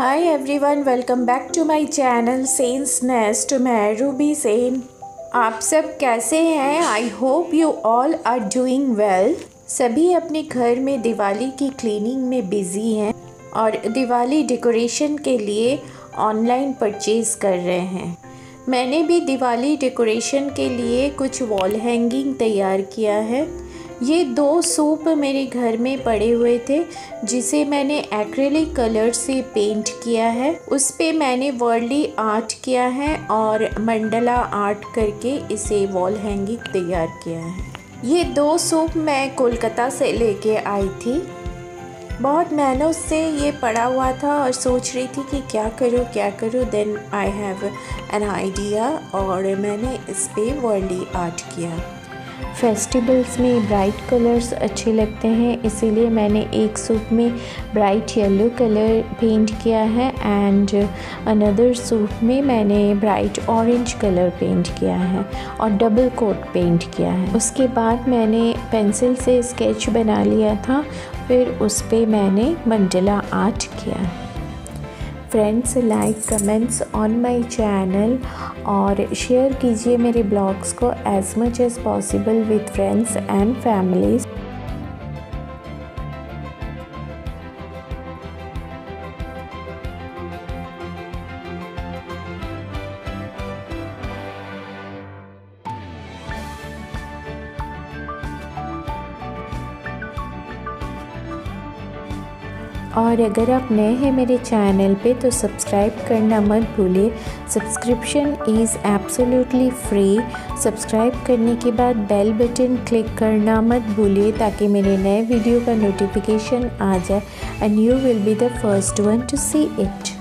Hi everyone, welcome back to my channel Saints Nest. मैं Ruby Sen. आप सब कैसे हैं? I hope you all are doing well सभी अपने घर में दिवाली की क्लीनिंग में बिज़ी हैं और दिवाली डेकोरेशन के लिए ऑनलाइन परचेज़ कर रहे हैं। मैंने भी दिवाली डेकोरेशन के लिए कुछ वॉल हैंगिंग तैयार किया है। ये दो सूप मेरे घर में पड़े हुए थे, जिसे मैंने एक्रेलिक कलर से पेंट किया है। उस पर मैंने वर्ली आर्ट किया है और मंडला आर्ट करके इसे वॉल हैंगिंग तैयार किया है। ये दो सूप मैं कोलकाता से लेके आई थी। बहुत महीनों से ये पड़ा हुआ था और सोच रही थी कि क्या करूँ क्या करूँ। Then I have an idea और मैंने इस पर वर्ली आर्ट किया। फेस्टिवल्स में ब्राइट कलर्स अच्छे लगते हैं, इसीलिए मैंने एक सूप में ब्राइट येलो कलर पेंट किया है एंड अनदर सूप में मैंने ब्राइट ऑरेंज कलर पेंट किया है और डबल कोट पेंट किया है। उसके बाद मैंने पेंसिल से स्केच बना लिया था, फिर उस पर मैंने मंडला आर्ट किया। है friends like comments on my channel और शेयर कीजिए मेरे ब्लॉग्स को as much as possible with friends and families और अगर आप नए हैं मेरे चैनल पे तो सब्सक्राइब करना मत भूलिए। Subscription is absolutely free. Subscribe करने के बाद बेल बटन क्लिक करना मत भूलिए, ताकि मेरे नए वीडियो का नोटिफिकेशन आ जाए। And you will be the first one to see it